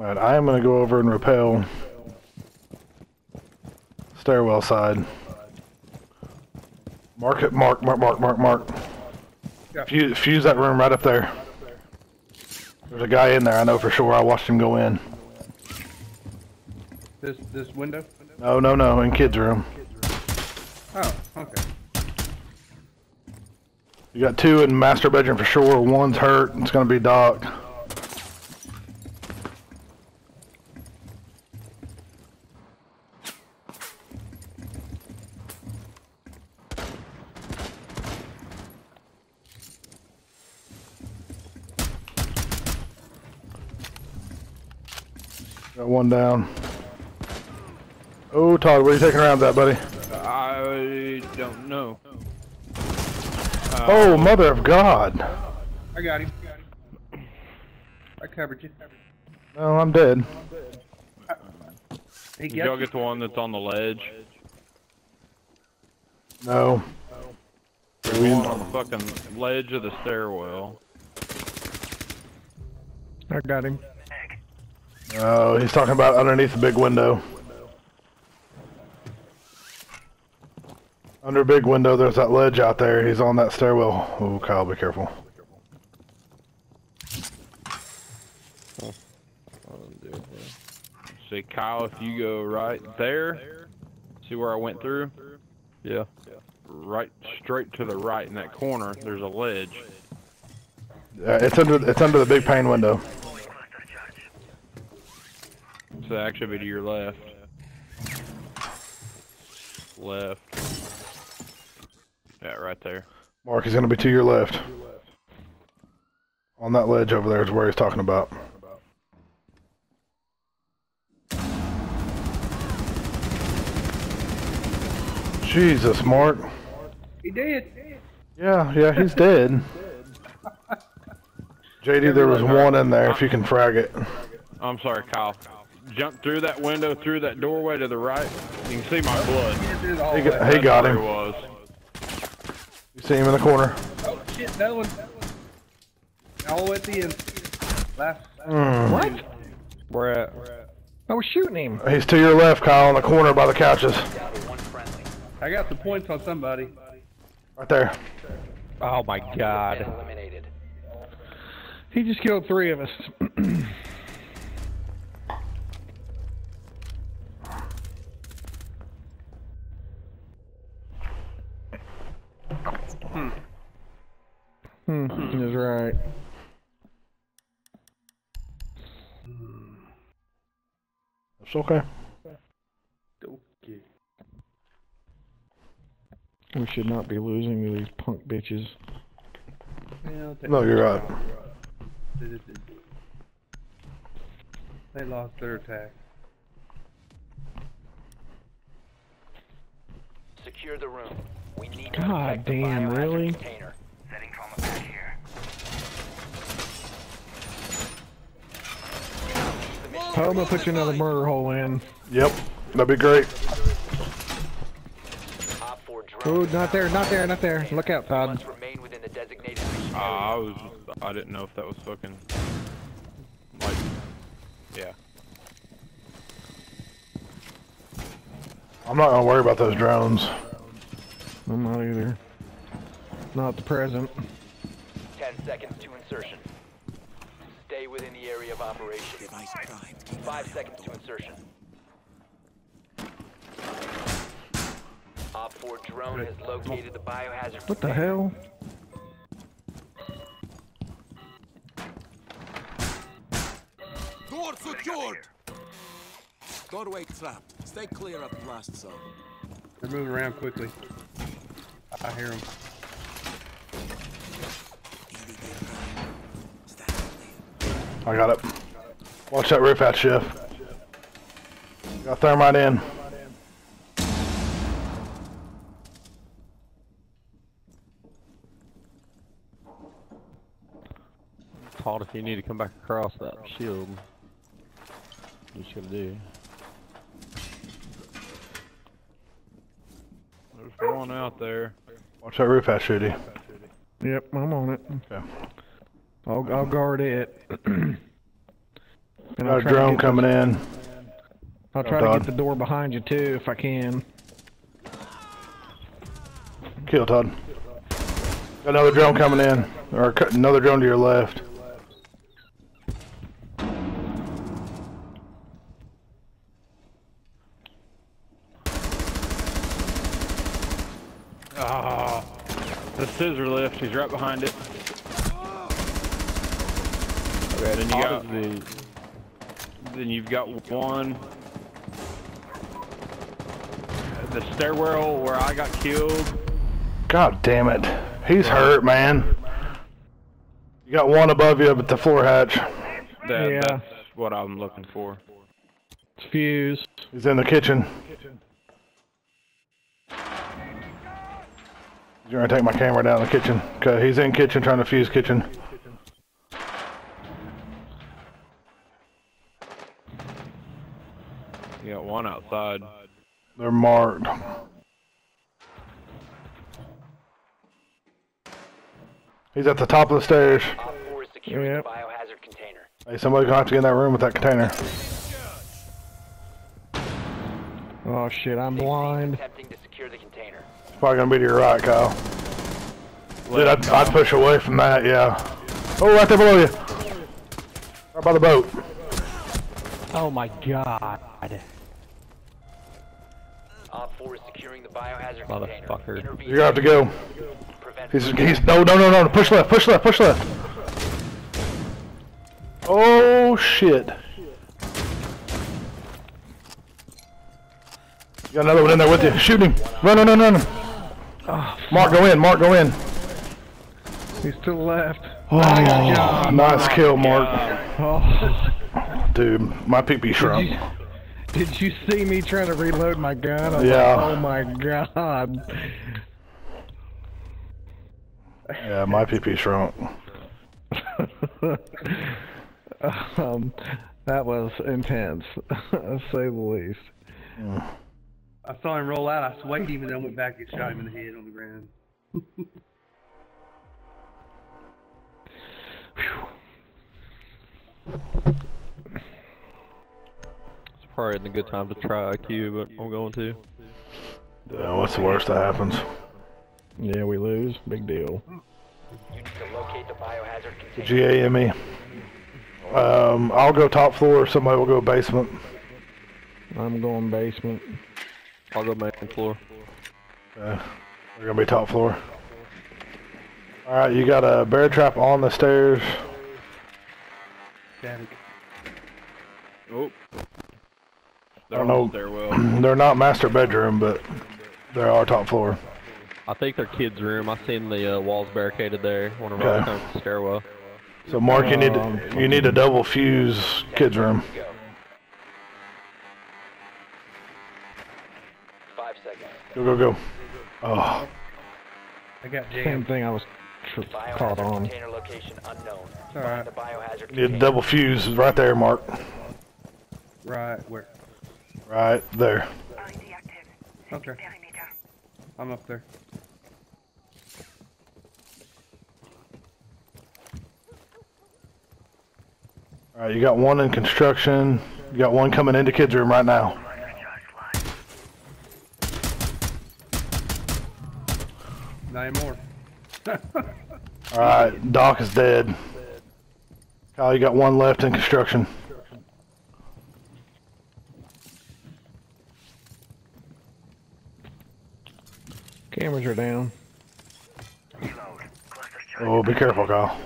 Alright, I am gonna go over and repel stairwell side. Mark it, mark, mark, mark, mark, mark. Yeah. Fuse, fuse that room right up there. There's a guy in there, I know for sure. I watched him go in. This this window? No, no, no, in kids' room. Oh, okay. You got two in master bedroom for sure. One's hurt. It's gonna be Doc. Got one down. Oh, Todd, what are you taking around that, buddy? I don't know. Oh, mother of God. I got him. I covered you. No, I'm dead. He Did y'all got get the one that's on the ledge? No. The one on the fucking ledge of the stairwell. I got him. Oh, he's talking about underneath the big window. Under big window, there's that ledge out there. He's on that stairwell. Oh, Kyle, be careful. See, Kyle, if you go right there, see where I went through? Yeah. Right, straight to the right in that corner, there's a ledge. Uh, it's under it's under the big pane window. So that should be to your left. Left. Yeah, right there. Mark, is gonna be to your left. On that ledge over there is where he's talking about. Jesus, Mark. He did. Yeah, yeah, he's dead. JD, there was one in there. If you can frag it. I'm sorry, Kyle. Jump through that window, through that doorway to the right. You can see my blood. He did all He got, he got him. it was. You see him in the corner. Oh shit, that one. All the way at the end. Last. Mm. What? Where at? I was shooting him. He's to your left, Kyle, in the corner by the couches. I got the points on somebody. Right there. Oh my god. Eliminated. He just killed three of us. Hmm, is right. It's okay. Okay. We should not be losing to these punk bitches. Well, No, you're right. They They lost their attack. Secure the room. We need to God protect the damn, biohazard really? Container. Tell gonna put you another murder hole in. Yep. That'd be great. OPFOR drone Oh, not there, not there, not there. Look out, Todd. Must remain within the designated mission. Ah, I was. I didn't know if that was fucking. Like. Yeah. I'm not gonna worry about those drones. I'm not either. Not the present. 10 seconds to insertion. Stay within the area of operation. Five seconds to insertion. OPFOR drone has located the biohazard What the container. hell? Door secured! Doorway trapped. Stay clear of the blast zone. They're moving around quickly. I hear them. I got it. Watch that roof hatch, Chef. Got thermite in. Todd, if you need to come back across that shield, you should do. There's one out there. Watch that roof out, Shooty. Yep, I'm on it. Okay. I'll, I'll guard it. And Got a try to drone get coming in. I'll try to Todd. get the door behind you too if I can. Kill Todd. Got another drone coming in. Or another drone to your left. Ah, the scissor lift. He's right behind it. Okay, then you got the. Then you've got one. The stairwell where I got killed. God damn it. He's hurt, man. You got one above you at the floor hatch. That, Yeah. That's what I'm looking for. It's fuse. He's in the kitchen. You're gonna take my camera down the kitchen. Okay, he's in kitchen trying to fuse kitchen. You got one outside. They're marked. He's at the top of the stairs. Op 4 is securing Yep. biohazard container. Hey, somebody's gonna have to get in that room with that container. Oh shit, I'm blind. Attempting to secure the container. It's probably gonna be to your right, Kyle. Dude, I'd, I'd push away from that, yeah. Oh, right there below you. Right by the boat. Oh my god. OPFOR is securing the biohazard Motherfucker. container. You're gonna have to go. He's, he's, no, no, no, no, push left, push left, push left. Oh, shit. You got another one in there with you. Shoot him. Run, run, run, run. Ah, Mark, go in, Mark, go in. He's to the left. Oh, nice kill, Mark. Oh, Dude, my pee-pee shrunk. You, did you see me trying to reload my gun? I was Yeah. Like, oh my god. Yeah, my pee-pee shrunk. um, that was intense, to say the least. I saw him roll out. I swayed him and then went back and shot him in the head on the ground. It's probably a good time to try IQ, but I'm going to. Yeah, what's the worst that happens? Yeah, we lose. Big deal. You need to locate the biohazard container. G-A-M-E. Um, I'll go top floor, somebody will go basement. I'm going basement. I'll go main floor. Okay. We're gonna be top floor. Alright, you got a bear trap on the stairs. Static. Oh. I don't know. Stairwell. They're not master bedroom, but they are top floor. I think their kids' room. I seen the uh, walls barricaded there. One of Okay. them comes to the stairwell. So Mark, you need Um, you need a double fuse kids room. Go. Five seconds. Go go go. Oh, I got Same thing I was tr- caught on. container location unknown. Alright. The biohazard you need a double fuse is right there, Mark. Right, where? Right there. Okay. I'm up there. Alright, you got one in construction. You got one coming into kids room right now. Nine more. Alright, Doc is dead. Kyle, you got one left in construction. Cameras are down. Oh, be careful, Kyle.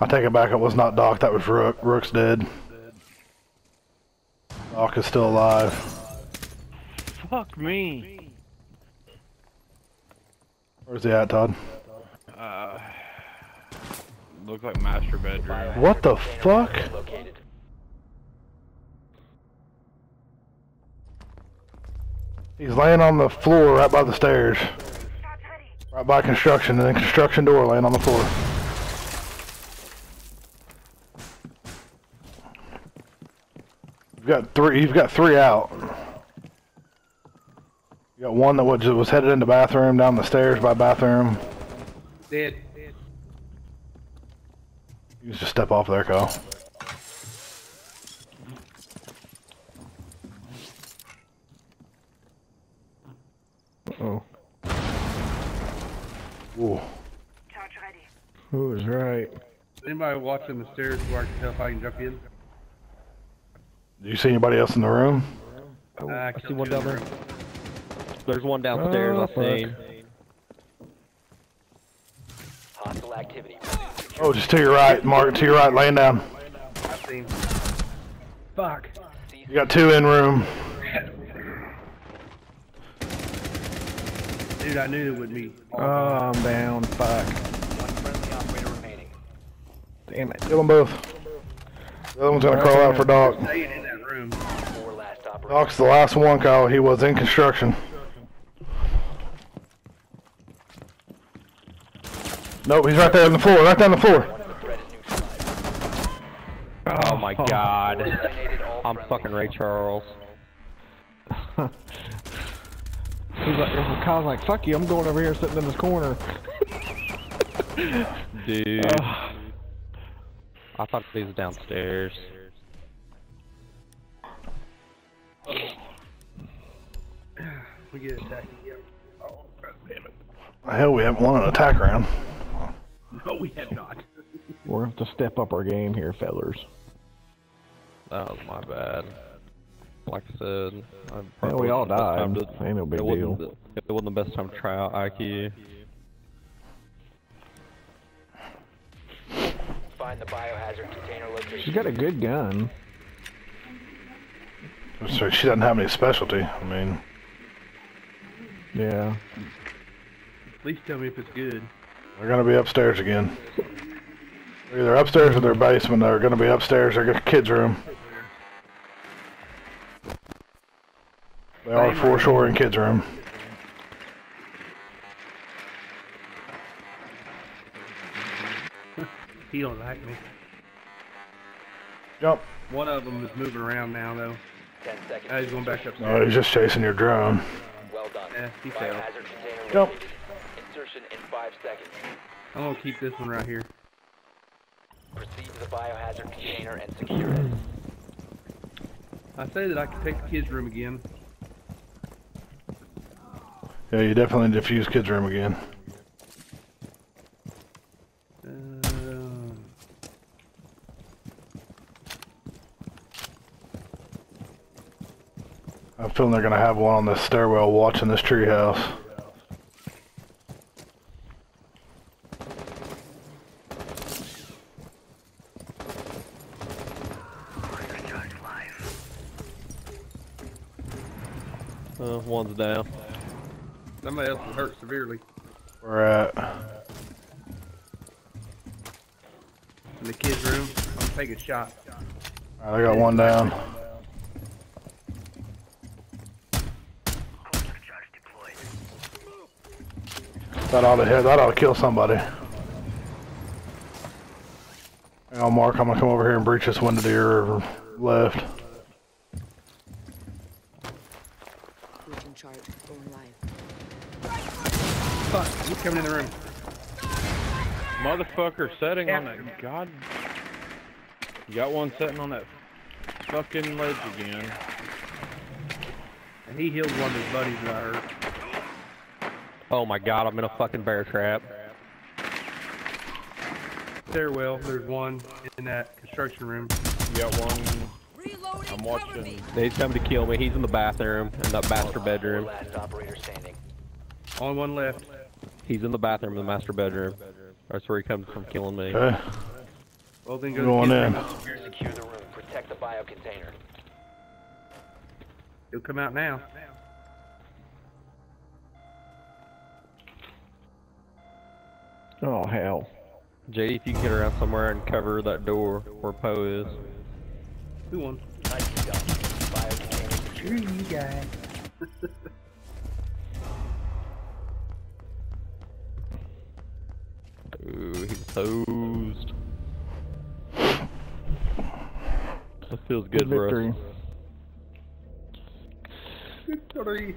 I take it back. It was not Doc. That was Rook. Rook's dead. Doc is still alive. Fuck me. Where's he at, Todd? Uh, looks like master bedroom. What the Container fuck? He's laying on the floor right by the stairs. Right by construction, and then construction door laying on the floor. You've got three. You've got three out. You got one that was, was headed in the bathroom, down the stairs by bathroom. Dead. Dead. You just step off there, Kyle. Oh, Ooh. who was right? Anybody watching the stairs where I can tell if I can jump in? Do you see anybody else in the room? Oh, Ah, I killed see one in down the there. room. There's one downstairs. Oh, I see. Hostile activity. Oh, just to your right, Mark, to your right, laying down. I seen. Fuck. You got two in room. Dude, I knew it would be. Oh, I'm down. Fuck. One friendly operator remaining. Damn it. Kill them both. The other one's gonna crawl out for Doc. Staying in that room. Four last operator. Doc's the last one, Kyle. He was in construction. Nope, he's right there on the floor, right there on the floor. Threat is. Oh my god. I'm fucking Ray Charles. He's like, Kyle's like, fuck you, I'm going over here sitting in this corner. Dude. Ugh. I thought he was downstairs. We get attacked again. Oh, God damn it. Hell, we haven't won an attack round. No, we have not. We're going to have to step up our game here, fellers. That was my bad. Like I said, I Yeah, we all best time died. Ain't no big it wasn't deal. the- it wasn't the best time to try out IQ. Find the biohazard container location. She's got a good gun. So she doesn't have any specialty. I mean, Yeah. Please tell me if it's good. they're gonna be upstairs again. They're either upstairs or their basement. They're gonna be upstairs. They're got kids' room. They are foreshore in kids' room. He don't like me. Jump. One of them is moving around now, though. Ten seconds. Now he's going back up. No, he's just chasing your drone. Well done. Yeah, he failed. Biohazard container Jump. Insertion in five seconds. I'm gonna keep this one right here. Proceed to the biohazard container and secure it. I say that I can take the kids' room again. Yeah, you definitely defuse kids' room again. Feeling they're gonna have one on this stairwell watching this treehouse. Uh, one's down. somebody else was hurt severely. We're at. In the kids' room. I'm gonna take a shot. Alright, I got one down. That ought to hit. That ought to kill somebody. Hang on, Mark. I'm gonna come over here and breach this window to your left. Recruiting chart going live. Fuck, he's coming in the room. Motherfucker setting on that god. You got one setting on that fucking ledge again. And he healed one of his buddies that I hurt. Oh my god, I'm in a fucking bear trap. Stairwell, there's one in that construction room. You got one. I'm watching. He's coming to kill me. He's in the bathroom, in that master bedroom. last operator standing. Only one left. He's in the bathroom in the master bedroom. That's where he comes from killing me. Okay. Well, then go Going to in. Secure the room. Protect the bio container. He'll come out now. Oh, hell. JD, if you can get around somewhere and cover that door where Poe is. Who won? Nicely done. Bio container secure. you guys. Ooh, he's posed. That feels good, Good for us. victory. Victory.